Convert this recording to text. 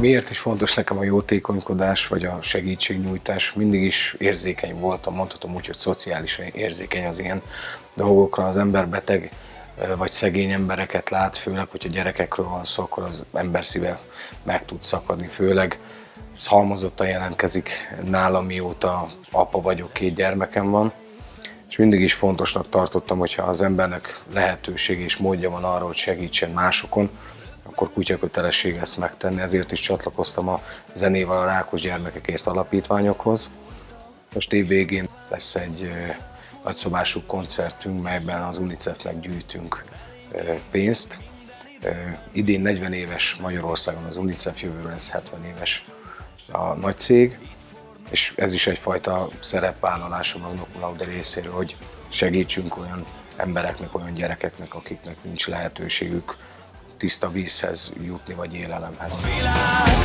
Miért is fontos nekem a jótékonykodás vagy a segítségnyújtás? Mindig is érzékeny voltam, mondhatom úgy, hogy szociálisan érzékeny az ilyen dolgokra. Az ember beteg vagy szegény embereket lát, főleg, hogyha gyerekekről van szó, akkor az ember szíve meg tud szakadni, főleg ez halmozottan jelentkezik nálam, mióta apa vagyok, két gyermekem van, és mindig is fontosnak tartottam, hogyha az embernek lehetőség és módja van arra, hogy segítsen másokon, akkor kutyakötelesség ezt megtenni, ezért is csatlakoztam a zenével a Rákos Gyermekekért Alapítványokhoz. Most év végén lesz egy nagyszobású koncertünk, melyben az UNICEF-nek gyűjtünk pénzt. Idén 40 éves Magyarországon az UNICEF, jövőre lesz 70 éves a nagy cég, és ez is egyfajta szerepvállalás a Magna Laude részéről, hogy segítsünk olyan embereknek, olyan gyerekeknek, akiknek nincs lehetőségük tiszta vízhez jutni, vagy élelemhez. A világ,